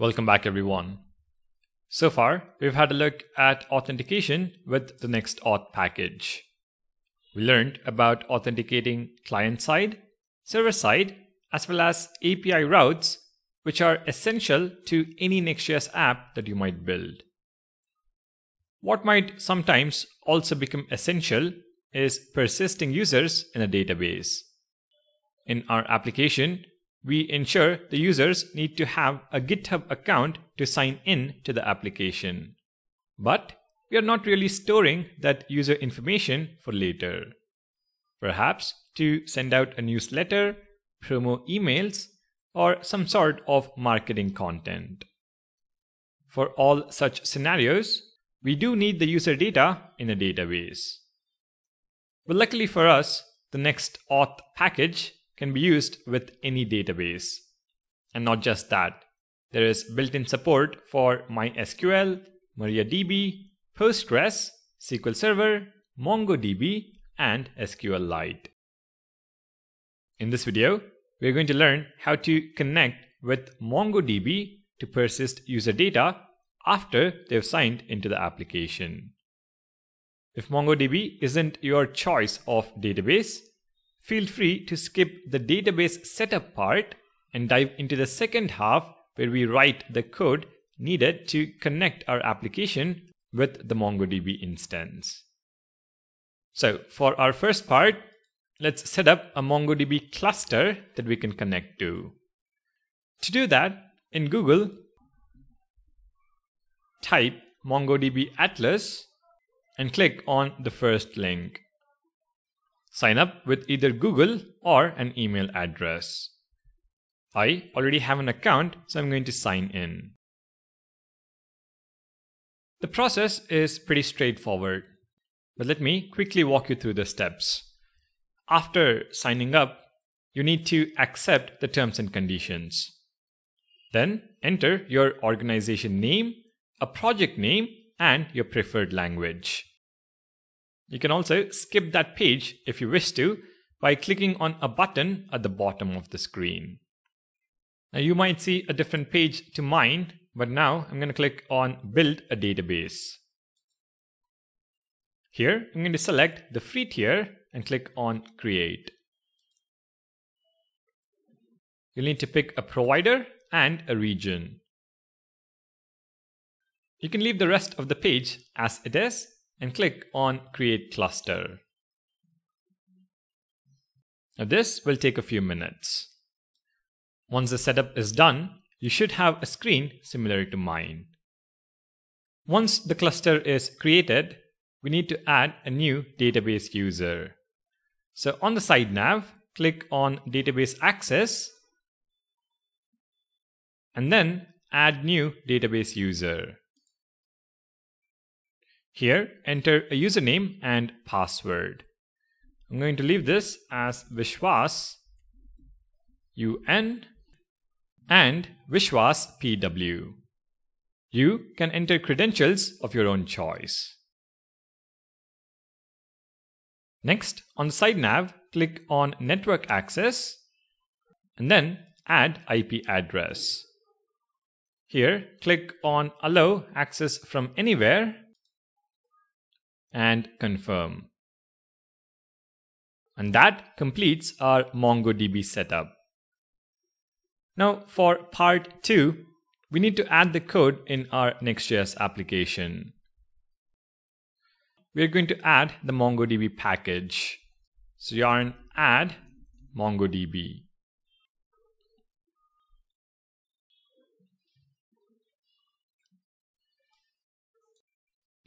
Welcome back, everyone. So far, we've had a look at authentication with the NextAuth package. We learned about authenticating client side, server side, as well as API routes, which are essential to any Next.js app that you might build. What might sometimes also become essential is persisting users in a database. In our application, we ensure the users need to have a GitHub account to sign in to the application. But we are not really storing that user information for later. Perhaps to send out a newsletter, promo emails, or some sort of marketing content. For all such scenarios, we do need the user data in a database. But luckily for us, the next auth package can be used with any database. And not just that, there is built-in support for MySQL, MariaDB, Postgres, SQL Server, MongoDB, and SQLite. In this video, we're going to learn how to connect with MongoDB to persist user data after they've signed into the application. If MongoDB isn't your choice of database, feel free to skip the database setup part and dive into the second half where we write the code needed to connect our application with the MongoDB instance. So for our first part, let's set up a MongoDB cluster that we can connect to. To do that, in Google, type MongoDB Atlas and click on the first link. Sign up with either Google or an email address. I already have an account, so I'm going to sign in. The process is pretty straightforward, but let me quickly walk you through the steps. After signing up, you need to accept the terms and conditions. Then enter your organization name, a project name, and your preferred language. You can also skip that page if you wish to by clicking on a button at the bottom of the screen. Now you might see a different page to mine, but now I'm going to click on Build a Database. Here, I'm going to select the free tier and click on Create. You'll need to pick a provider and a region. You can leave the rest of the page as it is and click on Create Cluster. Now this will take a few minutes. Once the setup is done, you should have a screen similar to mine. Once the cluster is created, we need to add a new database user. So on the side nav, click on Database Access and then add new database user. Here, enter a username and password. I'm going to leave this as Vishwas UN and Vishwas PW. You can enter credentials of your own choice. Next, on the side nav, click on Network Access and then add IP address. Here, click on Allow access from anywhere and confirm. And that completes our MongoDB setup. Now for part 2, we need to add the code in our Next.js application. We're going to add the MongoDB package. So yarn add MongoDB.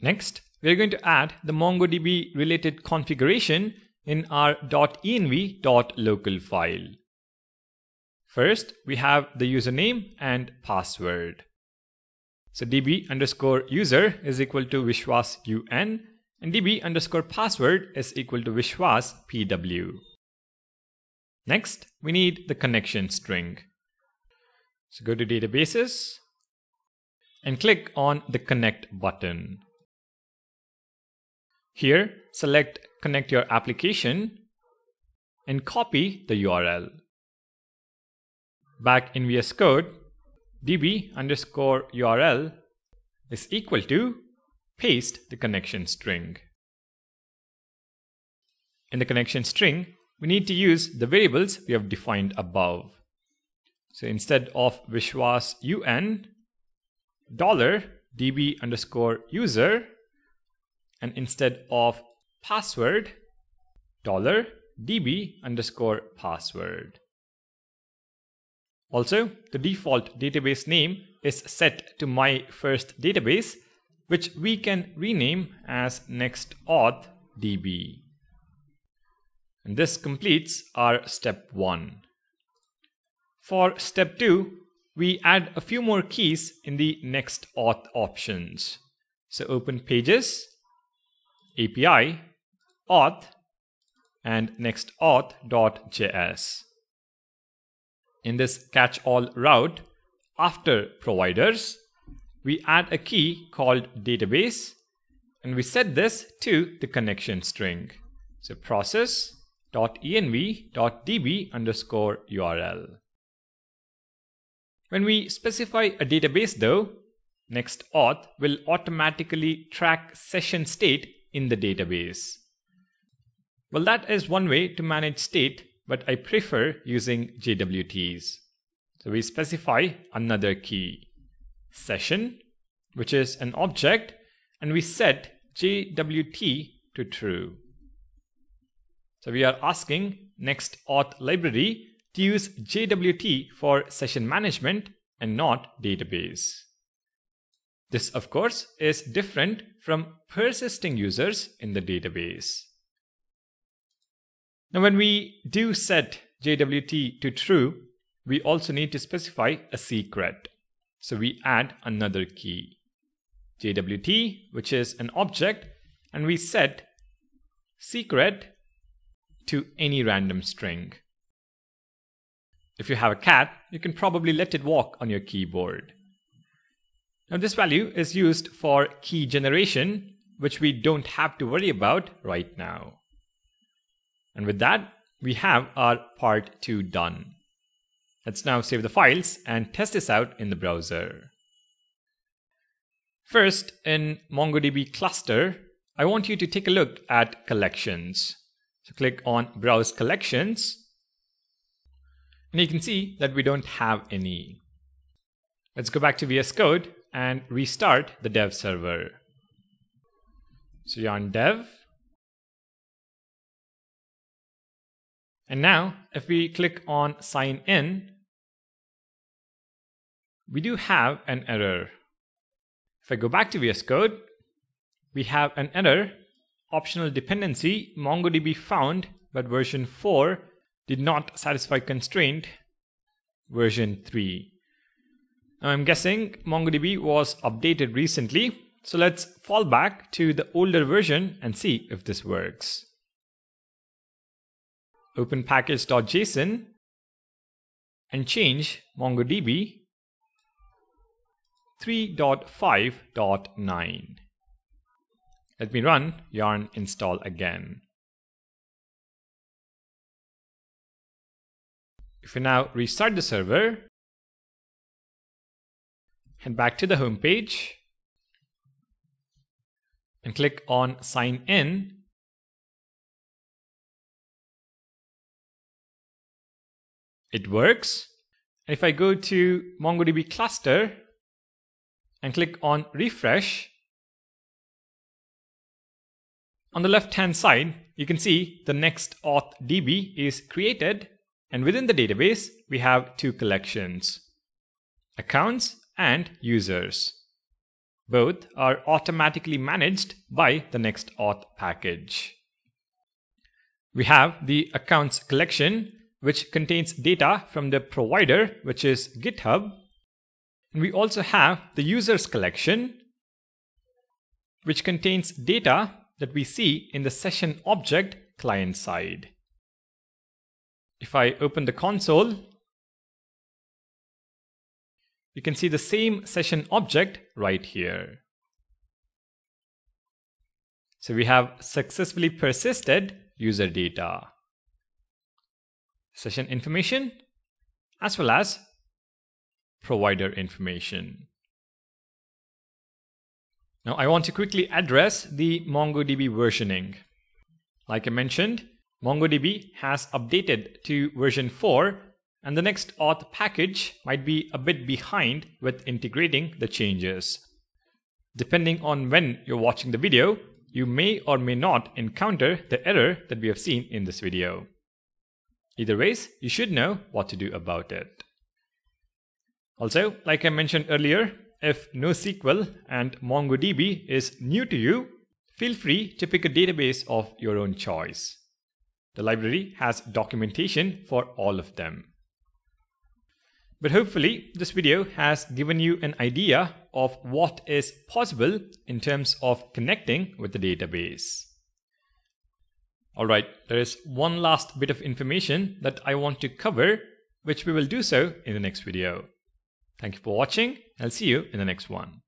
Next, we're going to add the MongoDB related configuration in our .env.local file. First, we have the username and password. So db underscore user is equal to vishwas un and db underscore password is equal to vishwas pw. Next, we need the connection string. So go to databases and click on the connect button. Here, select Connect your application and copy the URL. Back in VS Code, db underscore URL is equal to paste the connection string. In the connection string, we need to use the variables we have defined above. So instead of Vishwas UN, dollar db underscore user, and instead of password, dollar db underscore password. Also, the default database name is set to my first database, which we can rename as next auth nextauth.db. And this completes our step 1. For step 2, we add a few more keys in the next auth options. So open pages, API, auth, and next nextauth.js. In this catch-all route, after providers, we add a key called database, and we set this to the connection string. So process.env.db underscore URL. When we specify a database though, NextAuth will automatically track session state in the database. Well, that is one way to manage state, but I prefer using JWTs. So we specify another key, session, which is an object, and we set JWT to true. So we are asking next auth library to use JWT for session management and not database. This, of course, is different from persisting users in the database. Now, when we do set JWT to true, we also need to specify a secret. So we add another key, JWT, which is an object, and we set secret to any random string. If you have a cat, you can probably let it walk on your keyboard. Now this value is used for key generation, which we don't have to worry about right now. And with that, we have our part 2 done. Let's now save the files and test this out in the browser. First, in MongoDB cluster, I want you to take a look at collections. So click on Browse Collections. And you can see that we don't have any. Let's go back to VS Code and restart the dev server. So yarn dev. And now, if we click on sign in, we do have an error. If I go back to VS Code, we have an error optional dependency MongoDB found, but version 4 did not satisfy constraint version 3. Now I'm guessing MongoDB was updated recently, so let's fall back to the older version and see if this works. Open package.json and change MongoDB 3.5.9. Let me run yarn install again. If we now restart the server, head back to the home page. And click on sign in. It works. And if I go to MongoDB cluster and click on refresh, on the left hand side, you can see the next auth DB is created. And within the database, we have two collections, accounts and users. Both are automatically managed by the next auth package. We have the accounts collection, which contains data from the provider, which is GitHub. And we also have the users collection, which contains data that we see in the session object client side. If I open the console, you can see the same session object right here. So we have successfully persisted user data, session information, as well as provider information. Now I want to quickly address the MongoDB versioning. Like I mentioned, MongoDB has updated to version 4 and the next auth package might be a bit behind with integrating the changes. Depending on when you're watching the video, you may or may not encounter the error that we have seen in this video. Either ways, you should know what to do about it. Also, like I mentioned earlier, if NoSQL and MongoDB is new to you, feel free to pick a database of your own choice. The library has documentation for all of them. But hopefully, this video has given you an idea of what is possible in terms of connecting with the database. Alright, there is one last bit of information that I want to cover, which we will do so in the next video. Thank you for watching. I'll see you in the next one.